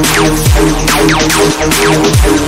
Thank you.